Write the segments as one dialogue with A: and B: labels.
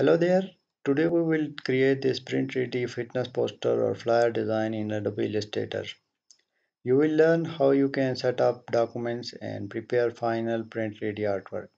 A: Hello there. Today we will create this print ready fitness poster or flyer design in Adobe Illustrator. You will learn how you can set up documents and prepare final print ready artwork.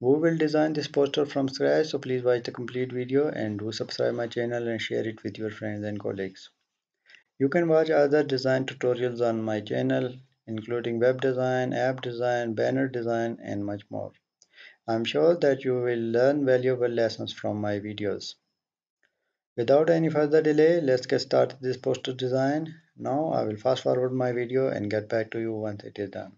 A: We will design this poster from scratch so please watch the complete video and do subscribe my channel and share it with your friends and colleagues. You can watch other design tutorials on my channel including web design, app design, banner design and much more. I'm sure that you will learn valuable lessons from my videos. Without any further delay, let's get started this poster design. Now I will fast forward my video and get back to you once it is done.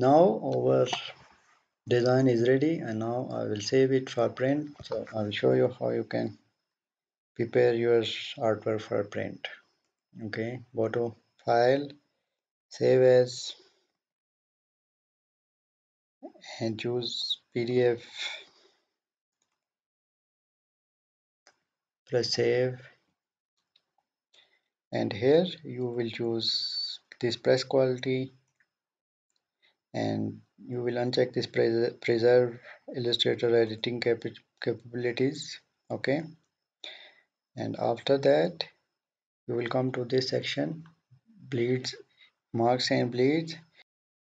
A: Now our design is ready and now I will save it for print. So I will show you how you can prepare your artwork for print. Okay go to file save as and choose PDF press save. And here you will choose this press quality and you will uncheck this preserve illustrator editing cap capabilities okay? And after that you will come to this section bleeds marks and bleeds.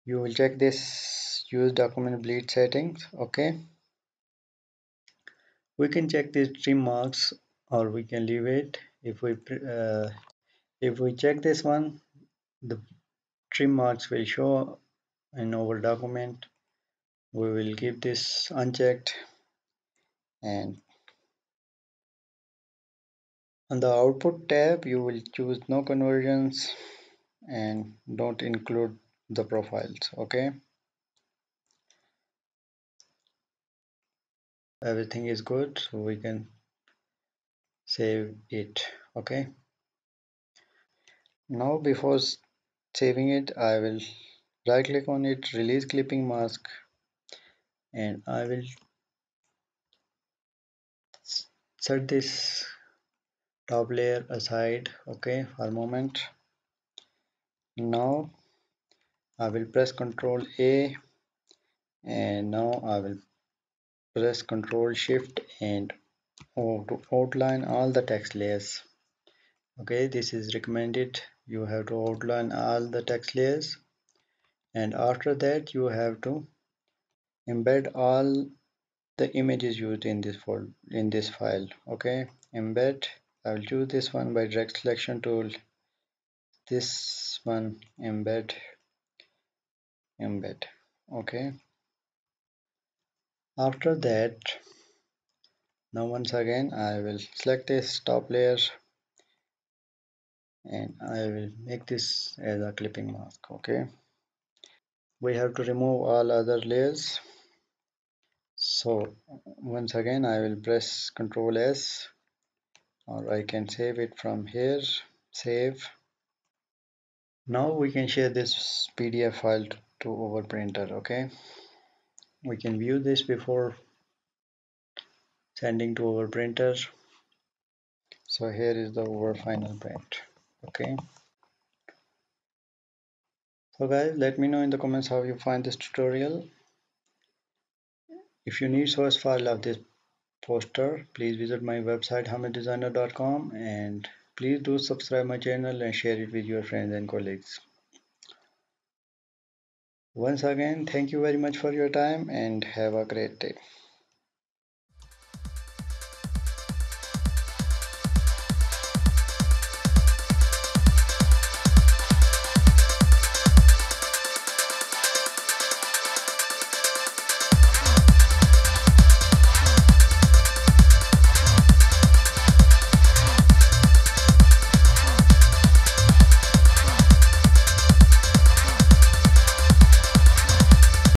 A: You will check this use document bleed settings okay? We can check these trim marks or we can leave it. If we uh, if we check this one the trim marks will show in our document. We will keep this unchecked and on the output tab you will choose no conversions and don't include the profiles okay? Everything is good so we can save it okay? Now before saving it I will right click on it release clipping mask and I will set this top layer aside okay for a moment. Now I will press ctrl A and now I will press ctrl shift and to outline all the text layers. Okay this is recommended. You have to outline all the text layers and after that you have to embed all the images used in this folder in this file okay? Embed I will choose this one by direct selection tool. This one embed embed okay? After that now once again I will select this top layer and I will make this as a clipping mask okay we have to remove all other layers. So once again I will press ctrl S or I can save it from here. Save. Now we can share this PDF file to our printer okay? We can view this before sending to our printer. So here is the our final print okay so guys let me know in the comments how you find this tutorial. If you need source file of this poster please visit my website hamidesigner.com and please do subscribe my channel and share it with your friends and colleagues. Once again thank you very much for your time and have a great day